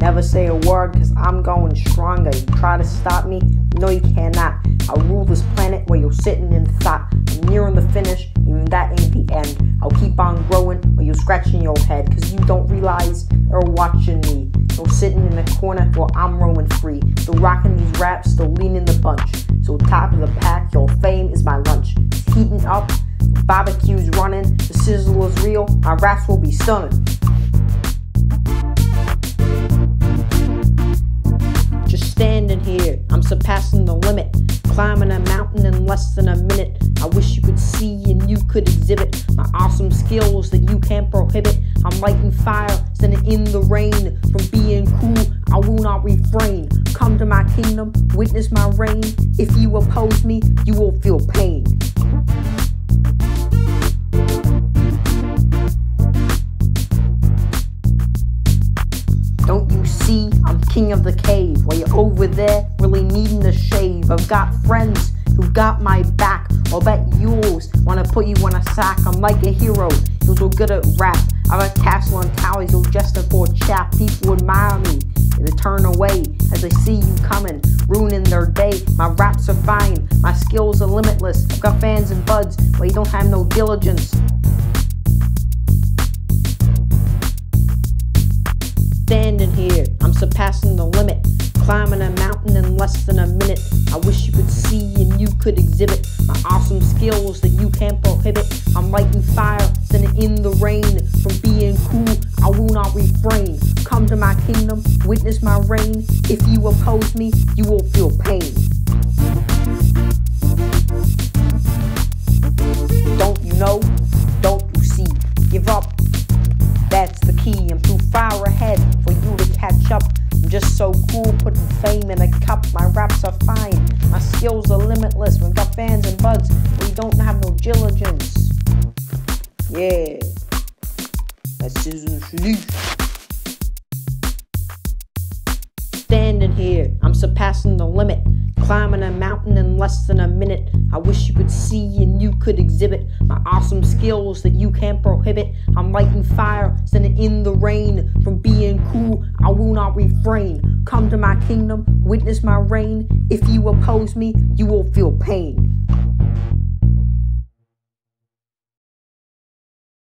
Never say a word, cause I'm going stronger. You try to stop me? No, you cannot. I'll rule this planet where you're sitting in thought. I'm nearing the finish, even that ain't the end. I'll keep on growing while you're scratching your head, cause you don't realize you're watching me. You're sitting in the corner while I'm roaming free. Still rocking these raps, still leaning the bunch. So top of the pack, your fame is my lunch. It's heating up, barbecue's running, the sizzle is real, my raps will be stunning. Here, I'm surpassing the limit. Climbing a mountain in less than a minute. I wish you could see and you could exhibit my awesome skills that you can't prohibit. I'm lighting fire, standing in the rain. From being cool, I will not refrain. Come to my kingdom, witness my reign. If you oppose me, you will feel pain. See? I'm king of the cave. While you're over there, really needing a shave. I've got friends who got my back. I'll bet yours wanna put you in a sack. I'm like a hero. You're so good at rap. I have a castle and towers, you're just a poor chap. People admire me. They turn away as they see you coming, ruining their day. My raps are fine, my skills are limitless. I've got fans and buds, but you don't have no diligence. Surpassing the limit. Climbing a mountain in less than a minute. I wish you could see and you could exhibit my awesome skills that you can't prohibit. I'm lighting fire, sending in the rain. From being cool, I will not refrain. Come to my kingdom, witness my reign. If you oppose me, you will feel pain. So cool, putting fame in a cup. My raps are fine. My skills are limitless. We've got fans and buds. We don't have no diligence. Yeah. That's three. Standing here, I'm surpassing the limit. Climbing a mountain in less than a minute. I wish you could see and you could exhibit my awesome skills that you can't prohibit. I'm lighting fire, sending in the rain. From being cool, I will not refrain. Come to my kingdom, witness my reign. If you oppose me, you will feel pain.